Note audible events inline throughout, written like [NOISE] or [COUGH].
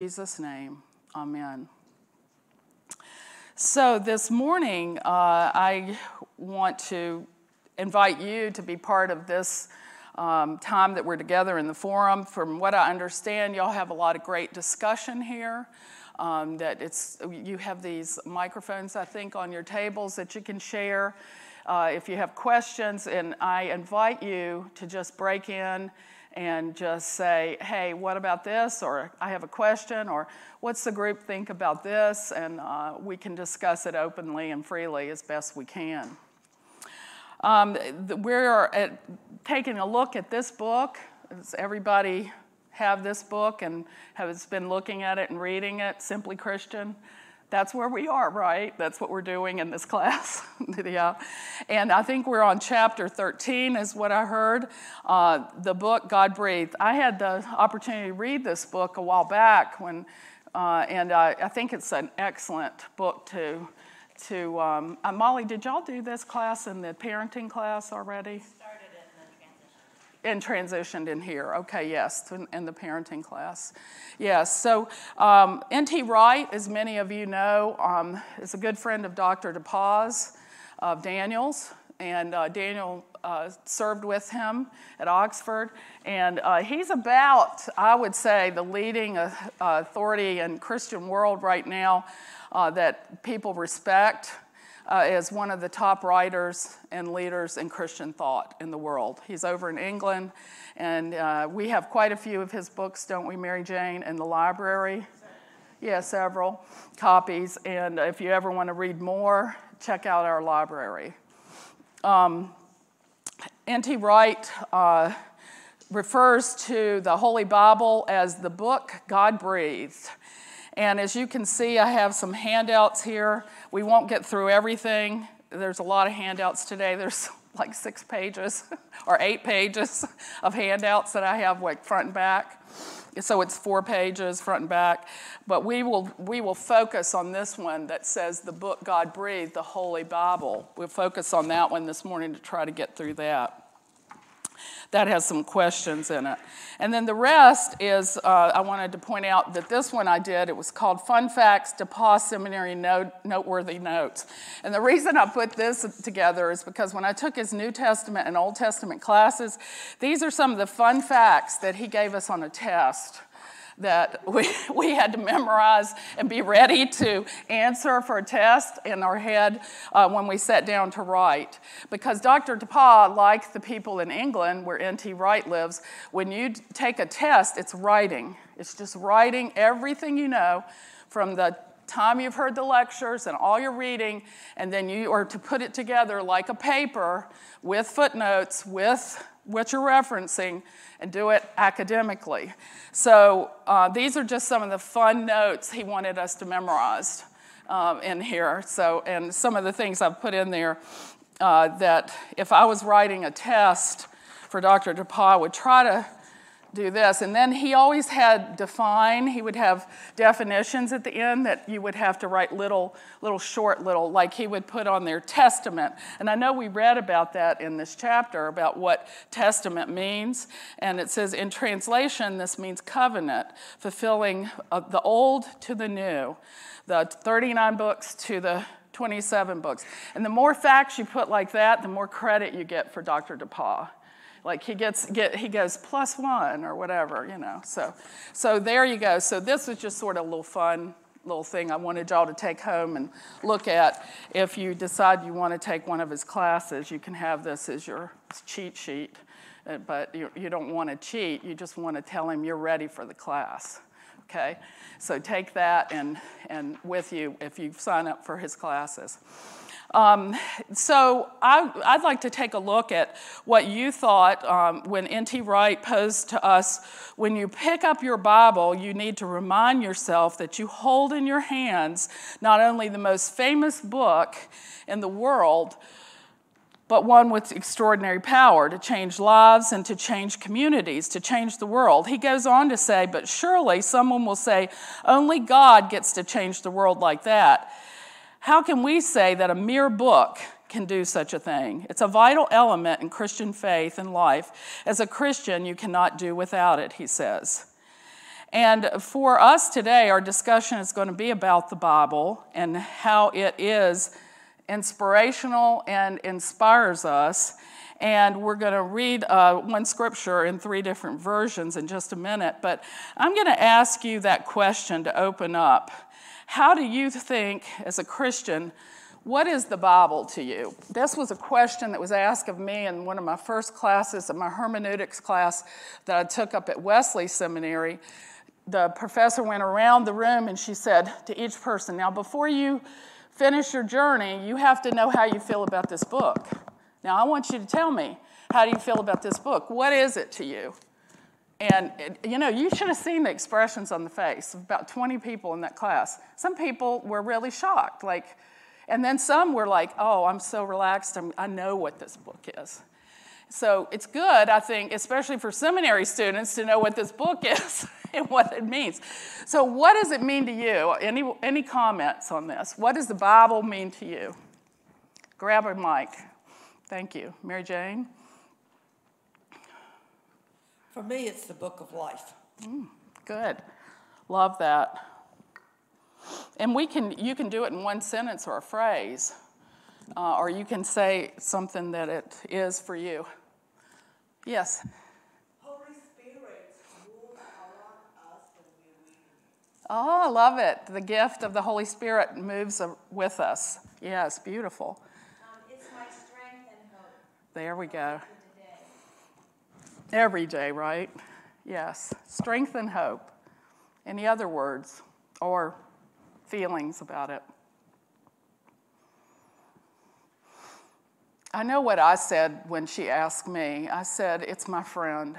Jesus' name, amen. So, this morning, uh, I want to invite you to be part of this um, time that we're together in the forum. From what I understand, y'all have a lot of great discussion here. Um, that it's you have these microphones, I think, on your tables that you can share. Uh, if you have questions, and I invite you to just break in and just say, hey, what about this? Or I have a question, or what's the group think about this? And uh, we can discuss it openly and freely as best we can. Um, we're at, taking a look at this book. Does everybody have this book and has been looking at it and reading it? Simply Christian that's where we are, right? That's what we're doing in this [LAUGHS] class. yeah. And I think we're on chapter 13, is what I heard. Uh, the book God Breathed. I had the opportunity to read this book a while back when, uh, and I, I, think it's an excellent book to. To um, uh, Molly, did y'all do this class in the parenting class already? And transitioned in here. Okay, yes, in the parenting class. Yes, so um, N.T. Wright, as many of you know, um, is a good friend of Dr. DePauw's of Daniel's, and uh, Daniel uh, served with him at Oxford. And uh, he's about, I would say, the leading uh, authority in Christian world right now uh, that people respect uh, is one of the top writers and leaders in Christian thought in the world. He's over in England, and uh, we have quite a few of his books, don't we, Mary Jane, in the library? Yeah, several copies. And if you ever want to read more, check out our library. Um, N.T. Wright uh, refers to the Holy Bible as the book God breathed. And as you can see, I have some handouts here. We won't get through everything. There's a lot of handouts today. There's [LAUGHS] like six pages [LAUGHS] or eight pages [LAUGHS] of handouts that I have like front and back. So it's four pages front and back. But we will, we will focus on this one that says the book God breathed, the Holy Bible. We'll focus on that one this morning to try to get through that that has some questions in it. And then the rest is, uh, I wanted to point out that this one I did, it was called Fun Facts DePauw Seminary Note, Noteworthy Notes. And the reason I put this together is because when I took his New Testament and Old Testament classes, these are some of the fun facts that he gave us on a test that we, [LAUGHS] we had to memorize and be ready to answer for a test in our head uh, when we sat down to write. Because Dr. DePauw, like the people in England where N.T. Wright lives, when you take a test, it's writing. It's just writing everything you know from the time you've heard the lectures and all your reading, and then you are to put it together like a paper with footnotes, with what you're referencing, and do it academically. So uh, these are just some of the fun notes he wanted us to memorize um, in here. So, and some of the things I've put in there uh, that if I was writing a test for Dr. DePauw, I would try to do this. And then he always had define, he would have definitions at the end that you would have to write little, little short little, like he would put on their testament. And I know we read about that in this chapter about what testament means. And it says in translation, this means covenant, fulfilling the old to the new, the 39 books to the 27 books. And the more facts you put like that, the more credit you get for Dr. DePauw. Like he gets get he goes plus one or whatever, you know. So so there you go. So this was just sort of a little fun little thing I wanted y'all to take home and look at. If you decide you want to take one of his classes, you can have this as your cheat sheet. Uh, but you, you don't want to cheat, you just want to tell him you're ready for the class. Okay? So take that and, and with you if you sign up for his classes. Um, so I, would like to take a look at what you thought um, when N.T. Wright posed to us when you pick up your Bible, you need to remind yourself that you hold in your hands not only the most famous book in the world, but one with extraordinary power to change lives and to change communities, to change the world. He goes on to say, But surely someone will say, only God gets to change the world like that. How can we say that a mere book can do such a thing? It's a vital element in Christian faith and life. As a Christian, you cannot do without it, he says. And for us today, our discussion is going to be about the Bible and how it is inspirational and inspires us. And we're going to read uh, one scripture in three different versions in just a minute. But I'm going to ask you that question to open up. How do you think, as a Christian, what is the Bible to you? This was a question that was asked of me in one of my first classes, in my hermeneutics class that I took up at Wesley Seminary. The professor went around the room and she said to each person, Now, before you finish your journey, you have to know how you feel about this book. Now, I want you to tell me, how do you feel about this book? What is it to you? And, you know, you should have seen the expressions on the face of about 20 people in that class. Some people were really shocked, like, and then some were like, oh, I'm so relaxed, I'm, i know what this book is. So it's good, I think, especially for seminary students, to know what this book is [LAUGHS] and what it means. So, what does it mean to you? Any, any comments on this? What does the Bible mean to you? Grab a mic. Thank you. Mary Jane? For me, it's the book of life. Mm, good. Love that. And we can, you can do it in one sentence or a phrase, uh, or you can say something that it is for you. Yes? Holy Spirit moves around us when we read. Oh, I love it. The gift of the Holy Spirit moves with us. Yes, beautiful. Um, it's my strength and hope. There we go. Every day, right? Yes. Strength and hope. Any other words? Or feelings about it. I know what I said when she asked me. I said, It's my friend.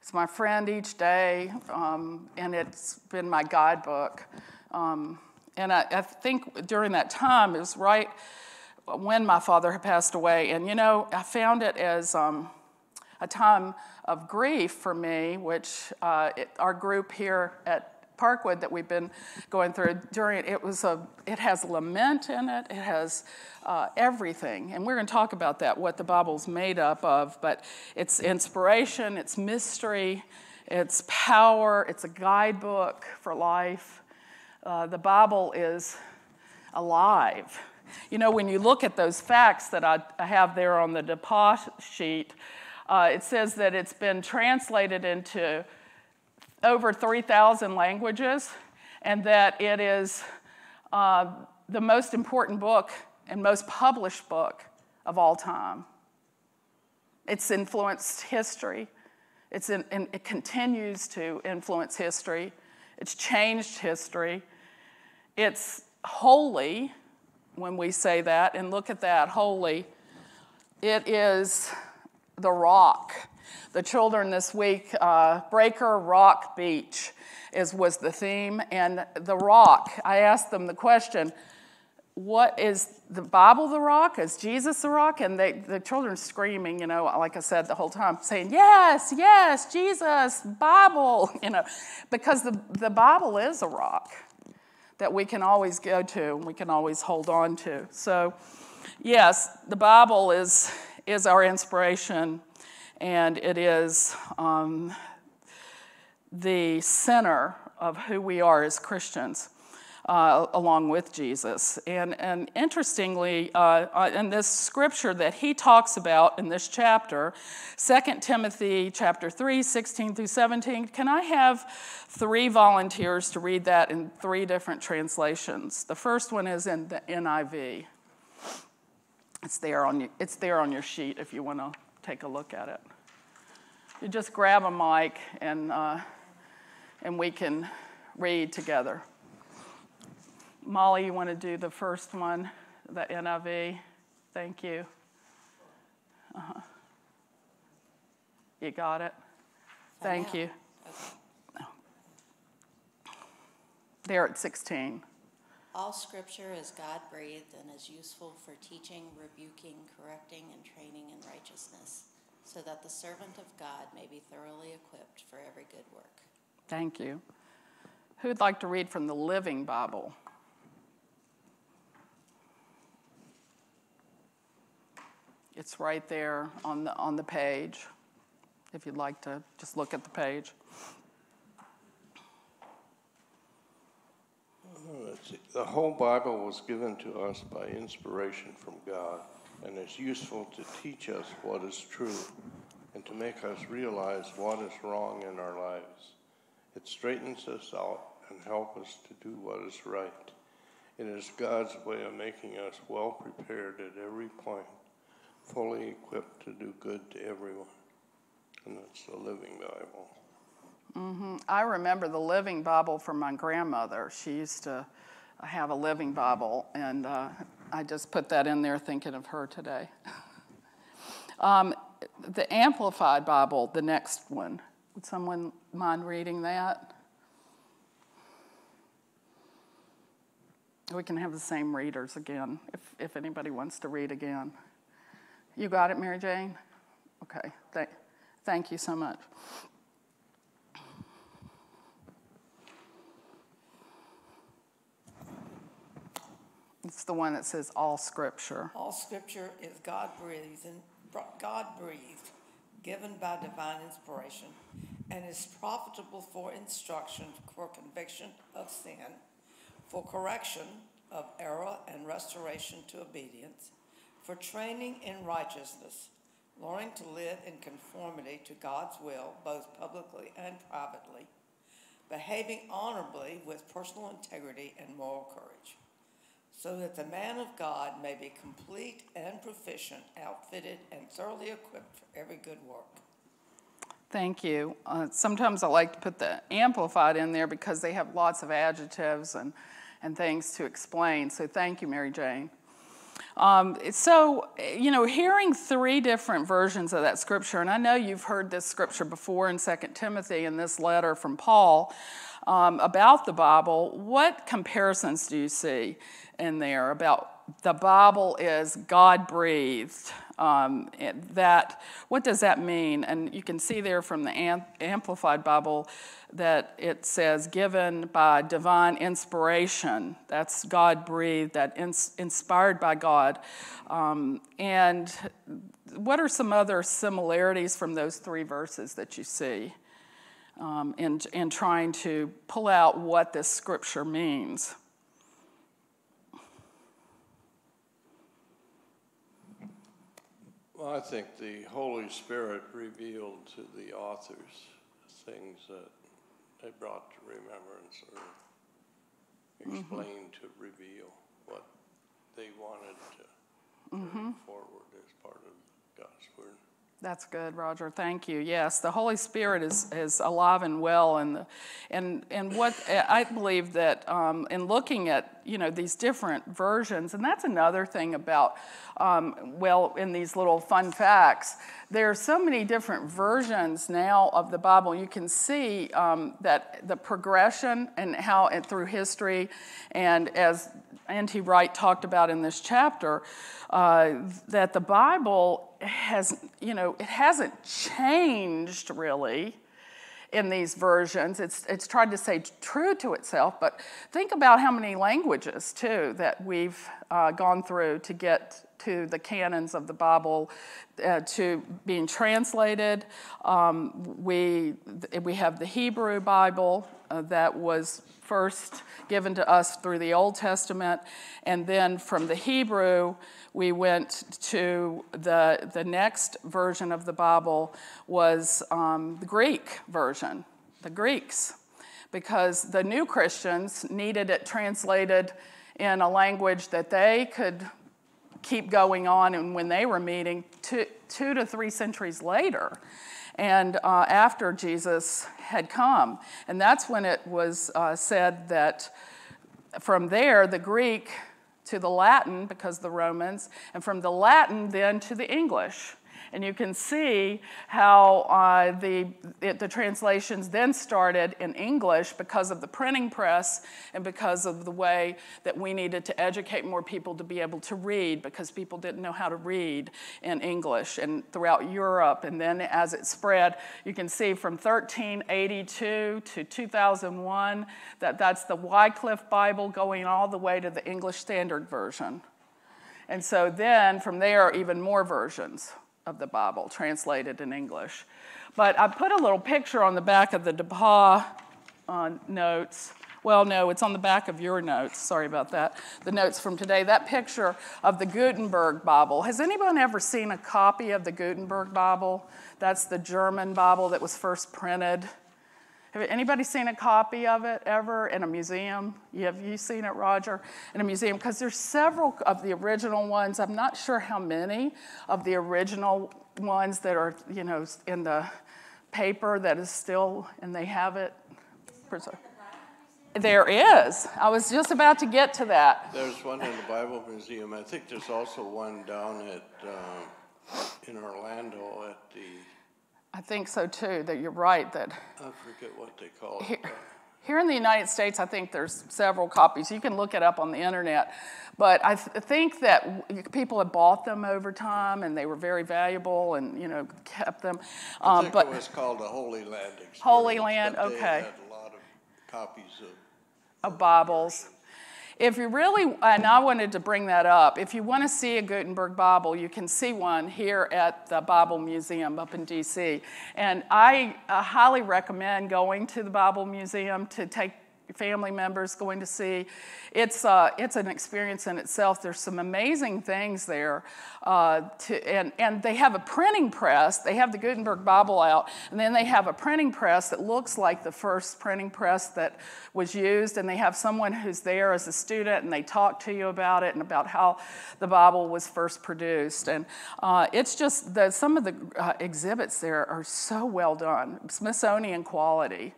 It's my friend each day, um, and it's been my guidebook. Um, and I, I, think during that time, it was right when my father had passed away. And you know, I found it as um, a time of grief for me, which uh, it, our group here at Parkwood that we've been going through during it was a it has lament in it. It has uh, everything, and we're going to talk about that what the Bible's made up of. But it's inspiration, it's mystery, it's power, it's a guidebook for life. Uh, the Bible is alive. You know, when you look at those facts that I, I have there on the deposit sheet, uh, it says that it's been translated into over 3,000 languages, and that it is uh, the most important book and most published book of all time. It's influenced history. It's in, it continues to influence history. It's changed history. It's holy when we say that, and look at that holy. It is the rock the children this week, uh, Breaker Rock Beach is, was the theme. And the rock, I asked them the question, what is the Bible the rock? Is Jesus the rock? And they, the children screaming, you know, like I said the whole time, saying, Yes, yes, Jesus, Bible, [LAUGHS] you know, because the, the Bible is a rock that we can always go to and we can always hold on to. So, yes, the Bible is, is our inspiration and it is um, the center of who we are as Christians. Uh, along with Jesus. And, and interestingly, uh, uh in this scripture that he talks about in this chapter, 2 Timothy chapter 3, 16 through 17, can I have three volunteers to read that in three different translations? The first one is in the NIV. It's there on, it's there on your sheet if you want to take a look at it you just grab a mic and, uh, and we can read together. Molly, you want to do the first one, the NIV? Thank you. Uh-huh. You got it? Thank you. There at 16. All scripture is God breathed and is useful for teaching, rebuking, correcting, and training in righteousness so that the servant of God may be thoroughly equipped for every good work. Thank you. Who'd like to read from the Living Bible? It's right there on the, on the page, if you'd like to just look at the page. The whole Bible was given to us by inspiration from God and is useful to teach us what is true and to make us realize what is wrong in our lives. It straightens us out and helps us to do what is right. It is God's way of making us well prepared at every point, fully equipped to do good to everyone. And that's the Living Bible. I remember the Living Bible from my grandmother. She used to have a Living Bible, and uh, I just put that in there thinking of her today. [LAUGHS] um, the Amplified Bible, the next one. Would someone mind reading that? We can have the same readers again if, if anybody wants to read again. You got it, Mary Jane? Okay, Th- thank you so much. It's the one that says all scripture. All scripture is God breathed and God breathed, given by divine inspiration, and is profitable for instruction, for conviction of sin, for correction of error and restoration to obedience, for training in righteousness, learning to live in conformity to God's will, both publicly and privately, behaving honorably with personal integrity and moral courage so that the man of God may be complete and proficient, outfitted, and thoroughly equipped for every good work. Thank you. Uh, sometimes I like to put the amplified in there because they have lots of adjectives and, and things to explain. So thank you, Mary Jane. Um, so, you know, hearing three different versions of that scripture, and I know you've heard this scripture before in 2 Timothy in this letter from Paul um, about the Bible, what comparisons do you see in there about the Bible is God breathed? Um, that what does that mean? And you can see there from the Amplified Bible that it says given by divine inspiration. That's God breathed. That ins- inspired by God. Um, and what are some other similarities from those three verses that you see? um, in, in trying to pull out what this scripture means. Well, I think the Holy Spirit revealed to the authors things that they brought to remembrance or explained mm-hmm. to reveal what they wanted to mm-hmm. forward as part of God's Word. That's good, Roger. Thank you. Yes, the Holy Spirit is, is alive and well, and and and what I believe that um, in looking at you know these different versions, and that's another thing about um, well in these little fun facts. There are so many different versions now of the Bible. You can see um, that the progression and how it, through history, and as N.T. Wright talked about in this chapter, uh, that the Bible has, you know, it hasn't changed really in these versions. It's, it's tried to stay true to itself, but think about how many languages, too, that we've uh, gone through to get to the canons of the Bible, uh, to being translated. Um, we, we have the Hebrew Bible uh, that was first given to us through the Old Testament, and then from the Hebrew, we went to the, the next version of the Bible was um, the Greek version, the Greeks, because the new Christians needed it translated in a language that they could keep going on and when they were meeting two, two to three centuries later and uh, after jesus had come. And that's when it was uh, said that from there the greek to the Latin because the Romans, and from the Latin then to the English. And you can see how uh, the, it, the translations then started in English because of the printing press and because of the way that we needed to educate more people to be able to read because people didn't know how to read in English and throughout Europe. And then as it spread, you can see from 1382 to 2001 that that's the Wycliffe Bible going all the way to the English Standard Version. And so then from there, even more versions of the Bible, translated in English. But I put a little picture on the back of the DePauw uh, notes well, no, it's on the back of your notes. Sorry about that. The notes from today. That picture of the Gutenberg Bible. Has anyone ever seen a copy of the Gutenberg Bible? That's the German Bible that was first printed. Have anybody seen a copy of it ever in a museum? Have you seen it, Roger, in a museum? Because there's several of the original ones. I'm not sure how many of the original ones that are, you know, in the paper that is still, and they have it preserved. There is. I was just about to get to that. There's one in the Bible Museum. I think there's also one down at, uh, in Orlando at the, I think so too, that you're right, that I forget what they call here, it. here in the United States, I think there's several copies. You can look it up on the internet. But I th- think that w- people have bought them over time and they were very valuable and, you know, kept them. I Um, think but it was called the Holy Land. Holy Land, okay. had a lot of copies of of Bibles. If you really, and I wanted to bring that up, if you want to see a Gutenberg Bible, you can see one here at the Bible Museum up in DC. And I uh, highly recommend going to the Bible Museum to take family members going to see. It's, uh, it's an experience in itself. There's some amazing things there. Uh, to, and, and they have a printing press. They have the Gutenberg Bible out, and then they have a printing press that looks like the first printing press that was used. And they have someone who's there as a student, and they talk to you about it and about how the Bible was first produced. And uh, it's just that some of the uh, exhibits there are so well done, Smithsonian quality.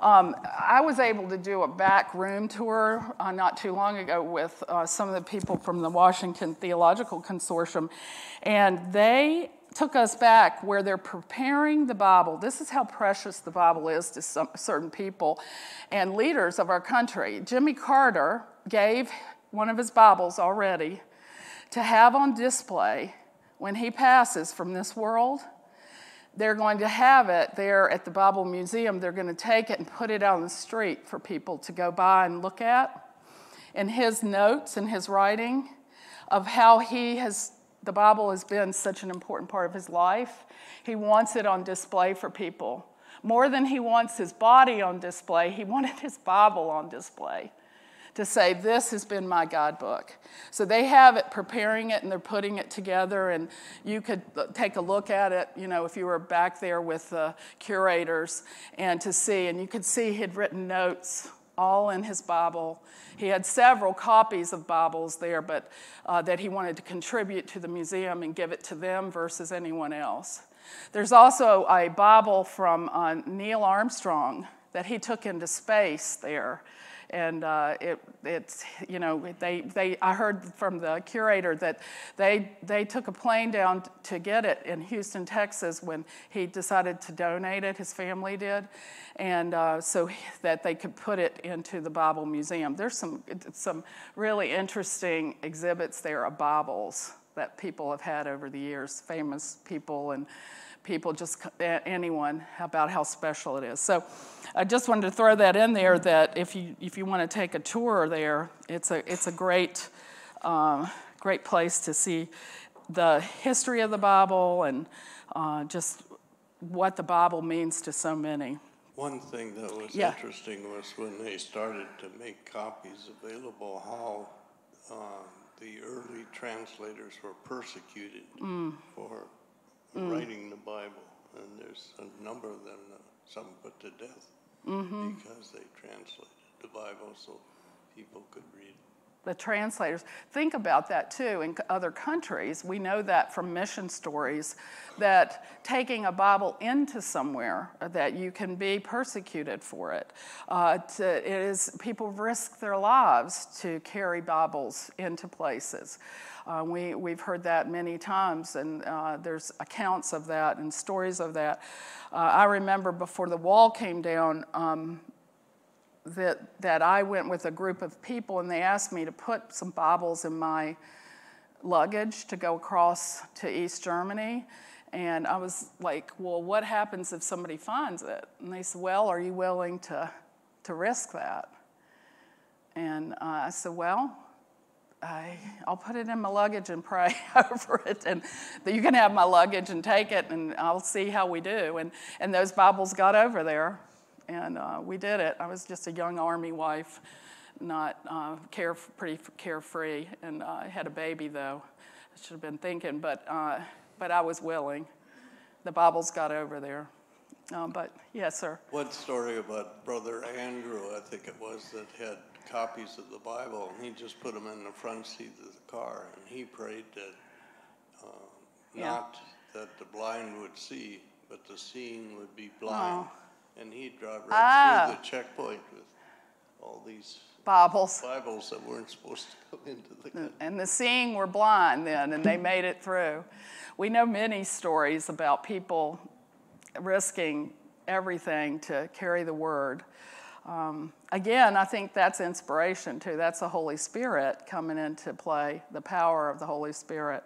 Um, I was able to do a back room tour uh, not too long ago with uh, some of the people from the Washington Theological Consortium, and they took us back where they're preparing the Bible. This is how precious the Bible is to some, certain people and leaders of our country. Jimmy Carter gave one of his Bibles already to have on display when he passes from this world they're going to have it there at the Bible Museum. They're going to take it and put it on the street for people to go by and look at. And his notes and his writing of how he has, the Bible has been such an important part of his life. He wants it on display for people. More than he wants his body on display, he [LAUGHS] wanted his Bible on display to say, This has been my guidebook. So they have it, preparing it, and they're putting it together. And you could take a look at it, you know, if you were back there with the curators and to see. And you could see he'd written notes all in his Bible. He had several copies of Bibles there, but uh, that he wanted to contribute to the museum and give it to them versus anyone else. There's also a Bible from uh, Neil Armstrong that he took into space there and uh, it, it's you know they, they I heard from the curator that they they took a plane down to get it in Houston, Texas when he decided to donate it. His family did, and uh, so that they could put it into the Bible Museum. There's some some really interesting exhibits there of Bibles that people have had over the years, famous people and people, just anyone, about how special it is. So I just wanted to throw that in there that if you, if you want to take a tour there, it's a, it's a great, um, great place to see the history of the Bible and uh, just what the Bible means to so many. One thing that was Yeah. interesting was when they started to make copies available, how um, the early translators were persecuted Mm. for writing the Bible. And there's a number of them, uh, some put to death Mm-hmm. because they translated the Bible so people could read. The translators. Think about that too. In other countries, we know that from mission stories that taking a Bible into somewhere uh, that you can be persecuted for it. Uh, to, it is people risk their lives to carry Bibles into places. Uh, we, we've heard that many times, and uh, there's accounts of that and stories of that. Uh, I remember before the wall came down, um, that, that I went with a group of people and they asked me to put some Bibles in my luggage to go across to East Germany. And I was like, well, what happens if somebody finds it? And they said, well, are you willing to, to risk that? And uh, I said, well, I, I'll put it in my luggage and pray [LAUGHS] over it. And you can have my luggage and take it, and I'll see how we do. And, and those Bibles got over there and uh, we did it. I was just a young army wife, not uh, care pretty carefree, and uh, I had a baby though. I should have been thinking, but uh, but I was willing. The Bibles got over there. Um, but yes, sir. One story about Brother Andrew, I think it was, that had copies of the Bible, and he just put them in the front seat of the car, and he prayed that uh, Yeah. not that the blind would see, but the seeing would be blind. And he'd drive right Ah. through the checkpoint with all these Bibles. Bibles that weren't supposed to go into the country. And the seeing were blind then, and they made it through. We know many stories about people risking everything to carry the word. Um, again, I think that's inspiration too. That's the Holy Spirit coming into play, the power of the Holy Spirit.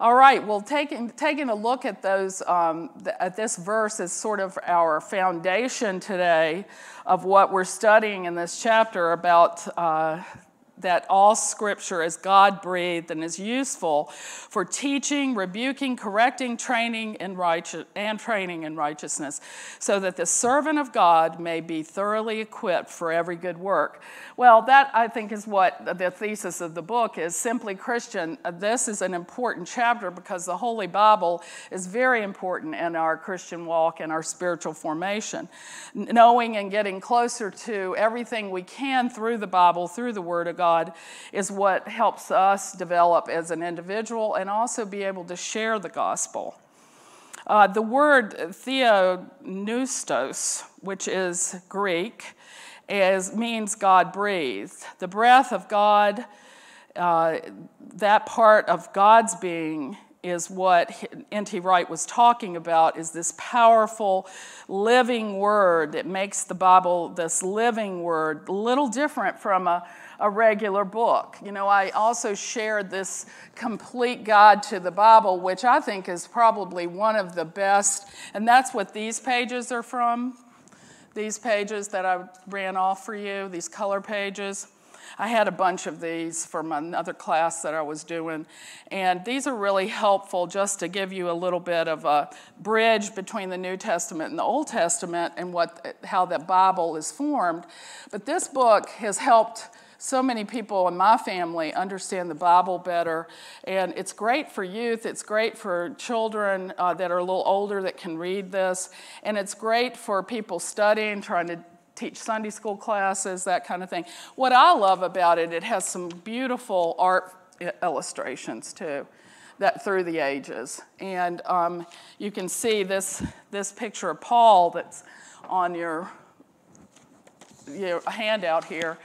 All right, well, taking, taking a look at those, um, th- at this verse is sort of our foundation today of what we're studying in this chapter about uh, that all scripture is God breathed and is useful for teaching, rebuking, correcting, training in righteous, and training in righteousness, so that the servant of God may be thoroughly equipped for every good work. Well, that I think is what the thesis of the book is. Simply Christian, uh, this is an important chapter because the Holy Bible is very important in our Christian walk and our spiritual formation. Knowing and getting closer to everything we can through the Bible, through the Word of God, is what helps us develop as an individual and also be able to share the gospel. Uh, the word theopneustos, which is Greek, is, means God breathed. The breath of God, uh, that part of God's being, is what N.T. Wright was talking about is this powerful living word that makes the Bible this living word, a little different from a, a regular book. You know, I also shared this complete guide to the Bible, which I think is probably one of the best, and that's what these pages are from. These pages that I ran off for you, these color pages. I had a bunch of these from another class that I was doing, and these are really helpful just to give you a little bit of a bridge between the New Testament and the Old Testament and what, how the Bible is formed. But this book has helped so many people in my family understand the Bible better, and it's great for youth. It's great for children uh, that are a little older that can read this, and it's great for people studying, trying to teach Sunday school classes, that kind of thing. What I love about it, it has some beautiful art illustrations too, that through the ages. And um, you can see this, this picture of Paul that's on your, your handout here.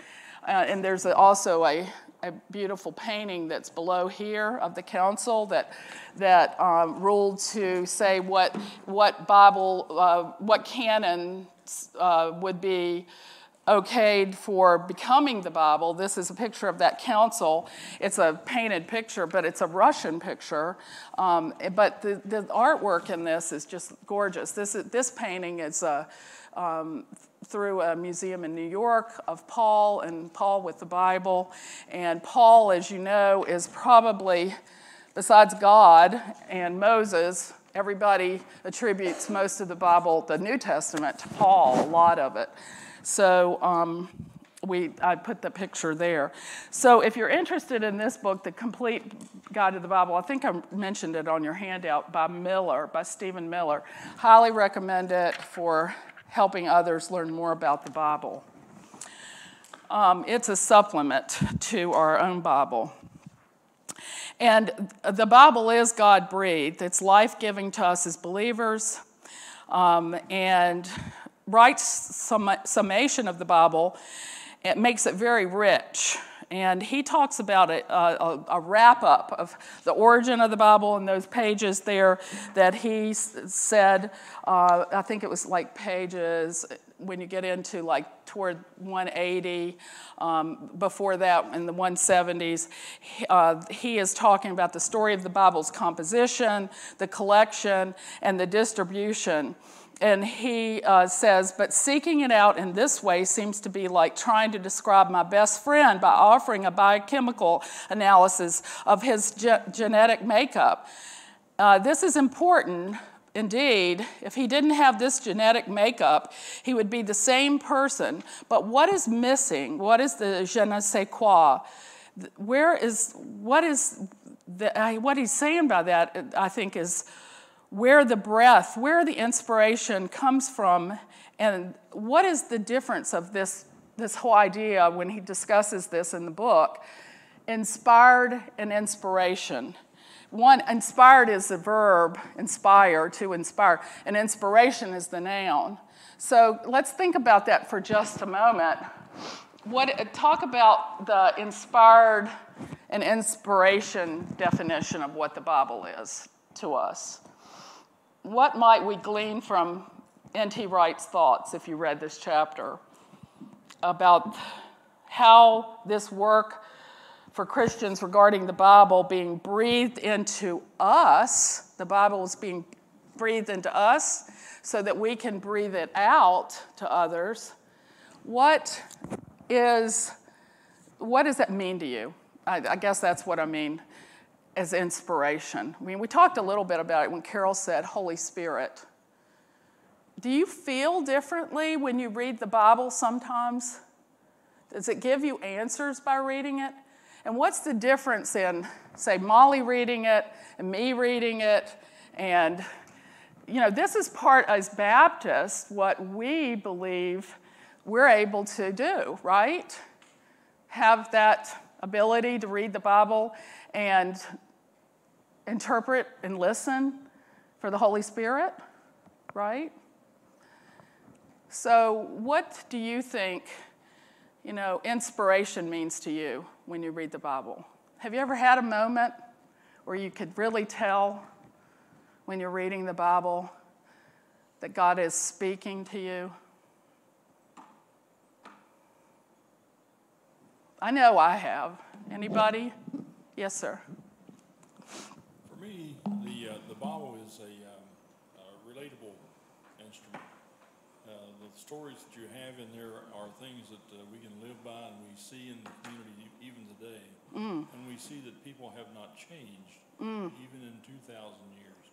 Uh, and there's also a, a beautiful painting that's below here of the council that, that um, ruled to say what, what Bible, uh, what canon uh, would be okayed for becoming the Bible. This is a picture of that council. It's a painted picture, but it's a Russian picture. Um, but the, the artwork in this is just gorgeous. This, this painting is a, um, through a museum in New York of Paul and Paul with the Bible. And Paul, as you know, is probably, besides God and Moses, everybody attributes most of the Bible, the New Testament, to Paul, a lot of it. So um, we, I put the picture there. So if you're interested in this book, The Complete Guide to the Bible, I think I mentioned it on your handout by Miller, by Stephen Miller. Highly recommend it for helping others learn more about the Bible. Um, it's a supplement to our own Bible. And the Bible is God breathed, it's life giving to us as believers. Um, and Wright's sum- summation of the Bible, it makes it very rich. And he talks about a, a, a wrap up of the origin of the Bible in those pages there that he said, uh, I think it was like pages when you get into like toward 180, um, before that in the 170s, he, uh, he is talking about the story of the Bible's composition, the collection, and the distribution. And he uh, says, but seeking it out in this way seems to be like trying to describe my best friend by offering a biochemical analysis of his ge- genetic makeup. Uh, this is important indeed, if he didn't have this genetic makeup, he would be the same person. But what is missing? What is the je ne sais quoi? Where is, what is, the, what he's saying by that, I think, is where the breath, where the inspiration comes from, and what is the difference of this, this whole idea when he discusses this in the book inspired and inspiration. One, inspired is the verb, inspire, to inspire, and inspiration is the noun. So let's think about that for just a moment. What, talk about the inspired and inspiration definition of what the Bible is to us. What might we glean from N.T. Wright's thoughts if you read this chapter about how this work for Christians regarding the Bible being breathed into us. The Bible is being breathed into us so that we can breathe it out to others. What is what does that mean to you? I, I guess that's what I mean as inspiration. I mean, we talked a little bit about it when Carol said Holy Spirit. Do you feel differently when you read the Bible sometimes? Does it give you answers by reading it? And what's the difference in, say, Molly reading it and me reading it? And, you know, this is part, as Baptists, what we believe we're able to do, right? Have that ability to read the Bible and interpret and listen for the Holy Spirit, right? So, what do you think, you know, inspiration means to you? when you read the Bible? Have you ever had a moment where you could really tell when you're reading the Bible that God is speaking to you? I know I have. Anybody? Yes, sir. Me, the, uh, the Bible is a, um, a relatable instrument. Uh, the stories that you have in there are things that uh, we can live by and we see in the community even today. Mm. And we see that people have not changed mm. even in 2,000 years.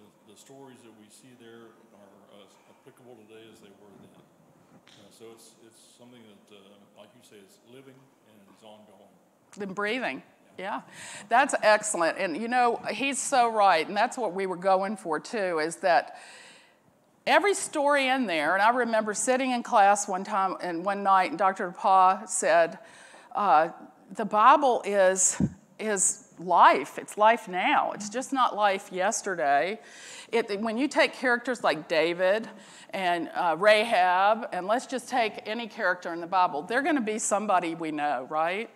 The, the stories that we see there are as applicable today as they were then. Uh, so it's, it's something that, uh, like you say, is living and it's ongoing. Been breathing. Yeah, that's excellent. And you know, he's so right. And that's what we were going for too, is that every story in there, and I remember sitting in class one time and one night, and Dr. Pa said, uh, the Bible is, is life. It's life now. It's just not life yesterday. It, when you take characters like David and uh, Rahab, and let's just take any character in the Bible, they're going to be somebody we know, right?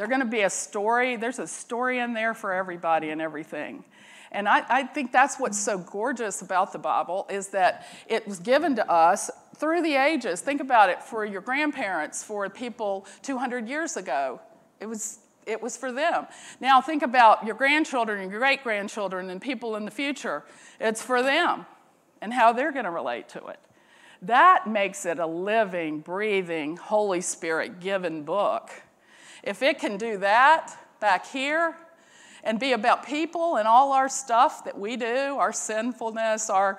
They're going to be a story. There's a story in there for everybody and everything. And I, I think that's what's so gorgeous about the Bible is that it was given to us through the ages. Think about it for your grandparents, for people 200 years ago. It was, it was for them. Now think about your grandchildren and your great grandchildren and people in the future. It's for them and how they're going to relate to it. That makes it a living, breathing, Holy Spirit given book. If it can do that back here and be about people and all our stuff that we do, our sinfulness, our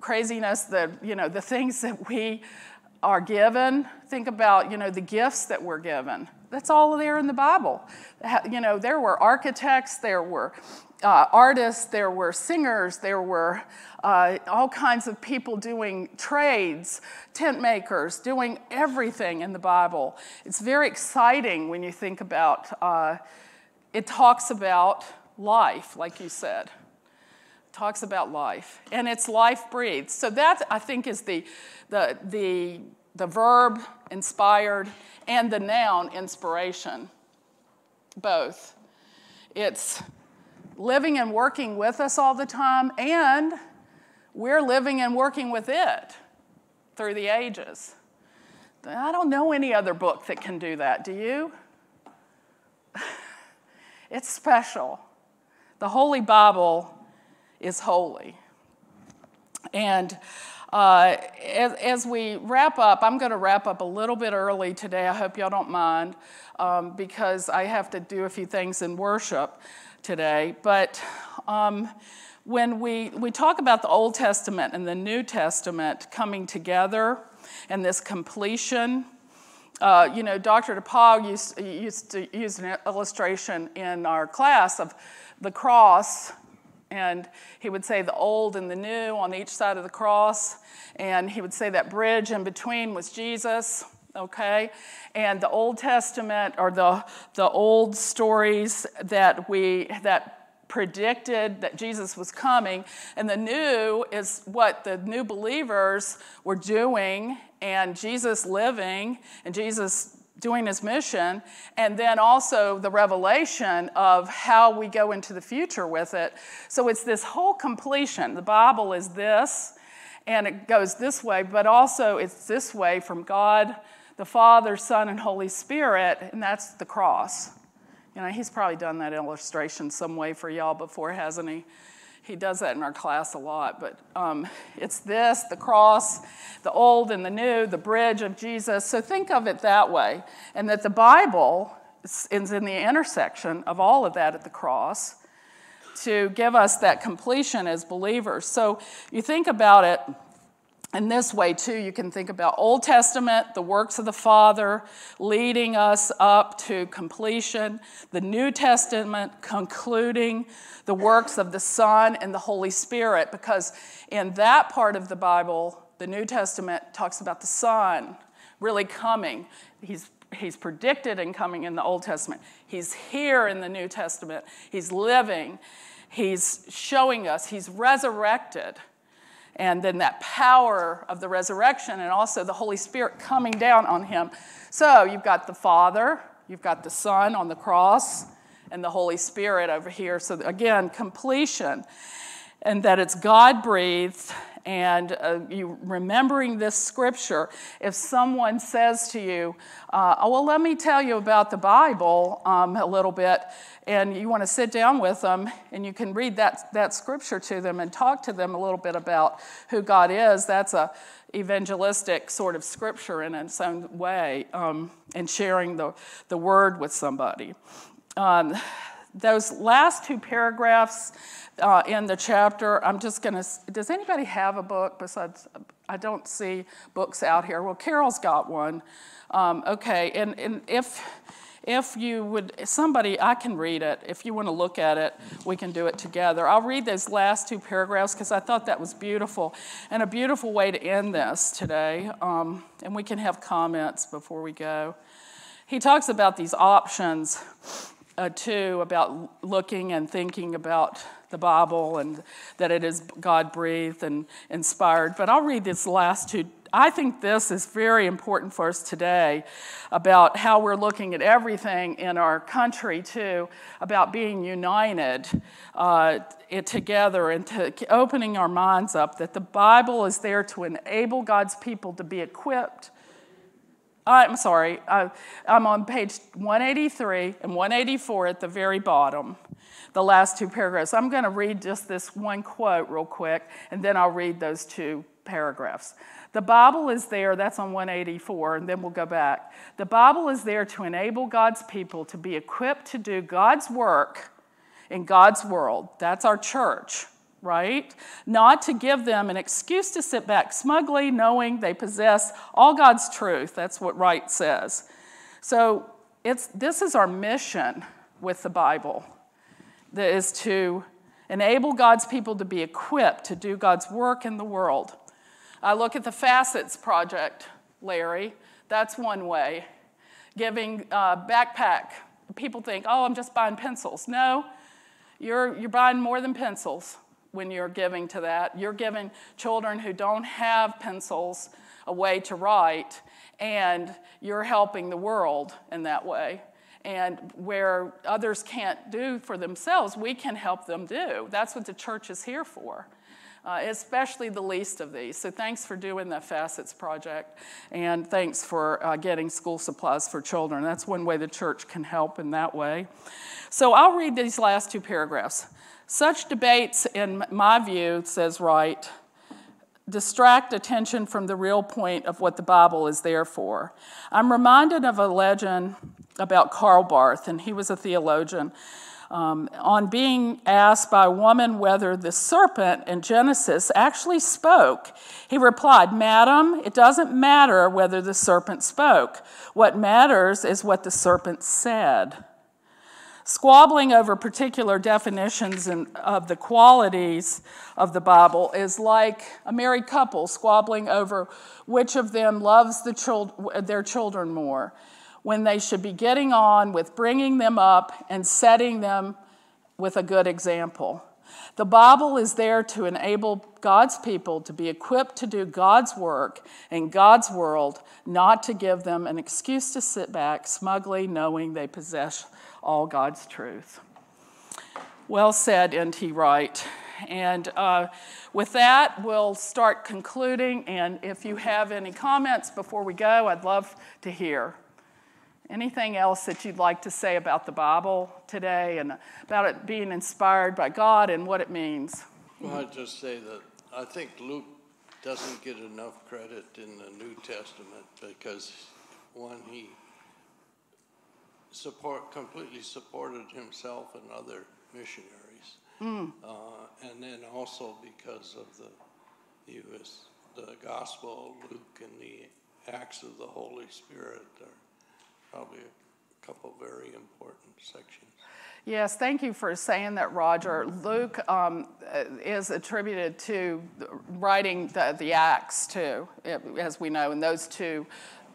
craziness, the, you know, the things that we are given. Think about, you know, the gifts that we're given. That's all there in the Bible. You know, there were architects, there were uh, artists, there were singers, there were uh, all kinds of people doing trades, tent makers, doing everything in the Bible. It's very exciting when you think about uh, it talks about life, like you said. It talks about life, and it's life breathed. So that I think is the the the the verb inspired and the noun inspiration. Both. It's living and working with us all the time, and we're living and working with it through the ages. I don't know any other book that can do that, do you? [LAUGHS] It's special. The Holy Bible is holy. And uh, as, as, we wrap up, I'm going to wrap up a little bit early today. I hope y'all don't mind um, because I have to do a few things in worship today. But um, when we, we talk about the Old Testament and the New Testament coming together and this completion, uh, you know, Dr. DePaul used, used to use an illustration in our class of the cross, and he would say the old and the new on each side of the cross, and he would say that bridge in between was Jesus okay? And the old testament or the, the old stories that we that predicted that jesus was coming and the new is what the new believers were doing and jesus living and jesus doing his mission and then also the revelation of how we go into the future with it. So it's this whole completion. The bible is this and it goes this way but also it's this way from god the Father, Son, and Holy Spirit, and that's the cross. You know, he's probably done that illustration some way for y'all before, hasn't he? He does that in our class a lot, but um, it's this the cross, the old and the new, the bridge of Jesus. So think of it that way, and that the Bible is in the intersection of all of that at the cross to give us that completion as believers. So you think about it in this way, too, you can think about Old Testament, the works of the Father leading us up to completion, the New Testament concluding the works of the Son and the Holy Spirit, because in that part of the Bible, the New Testament talks about the Son really coming. He's, he's predicted and coming in the Old Testament. He's here in the New Testament. He's living. He's showing us. He's resurrected and then that power of the resurrection and also the Holy Spirit coming down on him. So you've got the Father, you've got the Son on the cross, and the Holy Spirit over here. So again, completion, and that it's God breathed. And uh, you remembering this scripture, if someone says to you, uh, oh, well, let me tell you about the Bible um, a little bit, and you want to sit down with them and you can read that, that scripture to them and talk to them a little bit about who God is, that's a evangelistic sort of scripture in its own way um, and sharing the, the word with somebody. Um, those last two paragraphs uh, in the chapter, I'm just going to. Does anybody have a book besides? I don't see books out here. Well, Carol's got one. Um, okay, and, and if if you would, somebody, I can read it. If you want to look at it, we can do it together. I'll read those last two paragraphs because I thought that was beautiful and a beautiful way to end this today. Um, and we can have comments before we go. He talks about these options uh, too, about looking and thinking about the Bible and that it is God breathed and inspired. But I'll read this last two I think this is very important for us today about how we're looking at everything in our country, too, about being united uh, together and to opening our minds up that the Bible is there to enable God's people to be equipped. I'm sorry, I, I'm on page 183 and 184 at the very bottom, the last two paragraphs. I'm going to read just this one quote real quick, and then I'll read those two paragraphs. The Bible is there, that's on 184, and then we'll go back. The Bible is there to enable God's people to be equipped to do God's work in God's world. That's our church, right? Not to give them an excuse to sit back smugly, knowing they possess all God's truth. That's what Wright says. So it's, this is our mission with the Bible, that is to enable God's people to be equipped to do God's work in the world. I look at the Facets Project, Larry. That's one way. Giving uh, backpack. People think, oh, I'm just buying pencils. No, you're, you're buying more than pencils when you're giving to that. You're giving children who don't have pencils a way to write, and you're helping the world in that way. And where others can't do for themselves, we can help them do. That's what the church is here for uh, especially the least of these. So thanks for doing the Facets project, and thanks for uh, getting school supplies for children. That's one way the church can help in that way. So I'll read these last two paragraphs. Such debates, in my view, says Wright, distract attention from the real point of what the Bible is there for. I'm reminded of a legend about Karl Barth, and he was a theologian. Um, on being asked by a woman whether the serpent in Genesis actually spoke, he replied, Madam, it doesn't matter whether the serpent spoke. What matters is what the serpent said. Squabbling over particular definitions in, of the qualities of the Bible is like a married couple squabbling over which of them loves the their children more, when they should be getting on with bringing them up and setting them with a good example. The Bible is there to enable God's people to be equipped to do God's work in God's world, not to give them an excuse to sit back smugly knowing they possess all God's truth. Well said, N.T. Wright. And uh, with that, we'll start concluding. And if you have any comments before we go, I'd love to hear. Anything else that you'd like to say about the Bible today and about it being inspired by God and what it means? Well, I'd just say that I think Luke doesn't get enough credit in the New Testament because, one, he support, completely supported himself and other missionaries. Mm. Uh, and then also because of the, he was, the Gospel of Luke and the Acts of the Holy Spirit are probably a couple very important sections. Yes, thank you for saying that, Roger. Luke um, is attributed to writing the, the Acts, too, as we know, and those two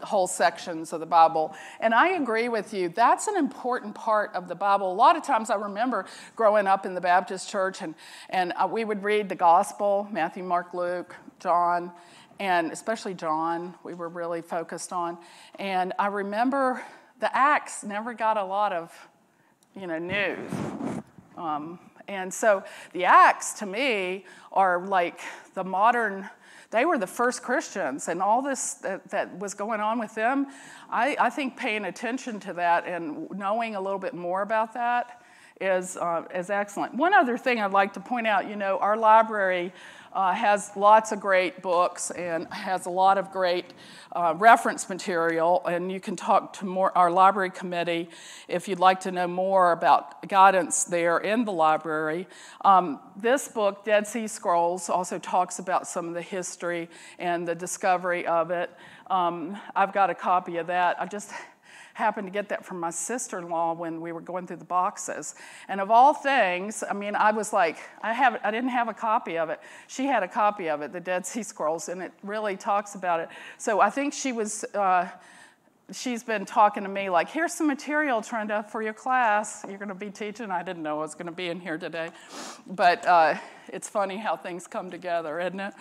whole sections of the Bible. And I agree with you. That's an important part of the Bible. A lot of times I remember growing up in the Baptist church, and, and uh, we would read the Gospel Matthew, Mark, Luke, John, and especially John, we were really focused on. And I remember the Acts never got a lot of you know, news. Um, and so the Acts, to me, are like the modern they were the first Christians, and all this that, that was going on with them, I, I, think paying attention to that and knowing a little bit more about that is, uh, is excellent. One other thing I'd like to point out you know, our library uh, has lots of great books and has a lot of great uh, reference material. And you can talk to more, our library committee if you'd like to know more about guidance there in the library. Um, this book, Dead Sea Scrolls, also talks about some of the history and the discovery of it. Um, I've got a copy of that. I just happened to get that from my sister in law when we were going through the boxes. And of all things, I mean, I was like, I, have, I didn't have a copy of it. She had a copy of it, the Dead Sea Scrolls, and it really talks about it. So I think she was. Uh, she's been talking to me like, here's some material, Trenda, for your class. You're going to be teaching. I didn't know I was going to be in here today. But uh, it's funny how things come together, isn't it?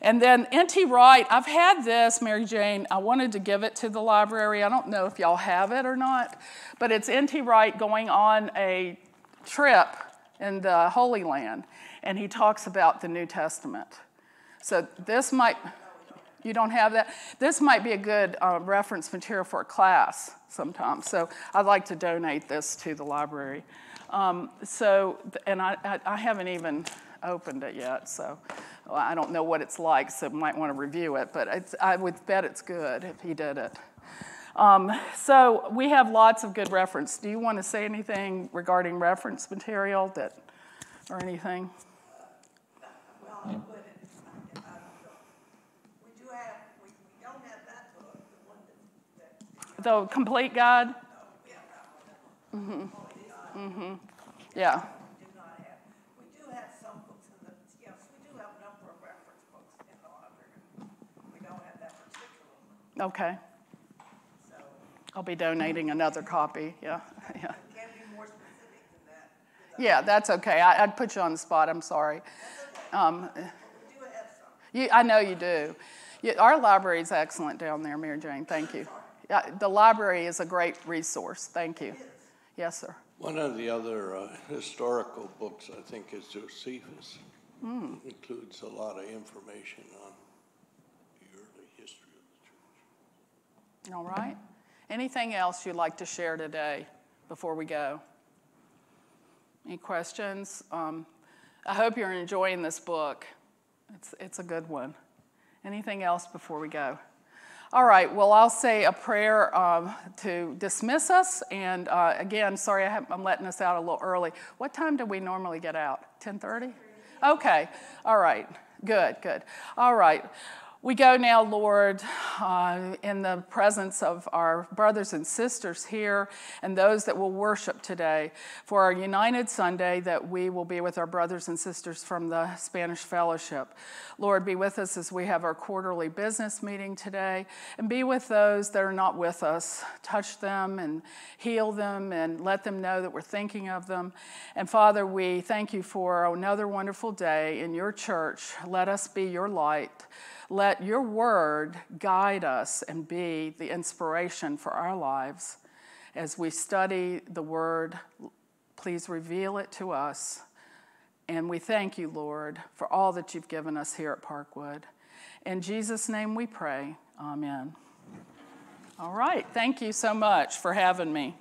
And then N.T. Wright, I've had this, Mary Jane. I wanted to give it to the library. I don't know if y'all have it or not, but it's N.T. Wright going on a trip in the Holy Land, and he talks about the New Testament. So this might you don't have that? This might be a good uh, reference material for a class sometimes. So I'd like to donate this to the library. Um, so, and I, I, I, haven't even opened it yet, so I don't know what it's like, so might want to review it, but I would bet it's good if he did it. Um, so we have lots of good reference. Do you want to say anything regarding reference material that, or anything? Well, The complete guide? Mm-hmm. Mm-hmm. Yeah. We do have some books in the, yes, we do have a number of reference books in the library. We don't have Mm-hmm. Yeah. Okay. so I'll be donating another copy. Yeah. [LAUGHS] Yeah. Yeah, that's okay. I, would put you on the spot. I'm sorry. Um, you, I know you do. You, our library is excellent down there, Mary Jane. Thank you. Yeah, the library is a great resource. Thank you. Yes, sir. One of the other uh, historical books, I think, is Josephus. Mm. Includes a lot of information on the early history of the church. All right. Anything else you'd like to share today before we go? Any questions? Um, I hope you're enjoying this book. It's, it's a good one. Anything else before we go? All right, well, I'll say a prayer um, to dismiss us. And uh, again, sorry I I'm letting us out a little early. What time do we normally get out? 10:30? Okay, all right, good, good. All right. We go now, Lord, uh, in the presence of our brothers and sisters here and those that will worship today for our United Sunday that we will be with our brothers and sisters from the Spanish Fellowship. Lord, be with us as we have our quarterly business meeting today and be with those that are not with us. Touch them and heal them and let them know that we're thinking of them. And Father, we thank you for another wonderful day in your church. Let us be your light. Let your word guide us and be the inspiration for our lives. As we study the word, please reveal it to us. And we thank you, Lord, for all that you've given us here at Parkwood. In Jesus' name we pray. Amen. All right. Thank you so much for having me.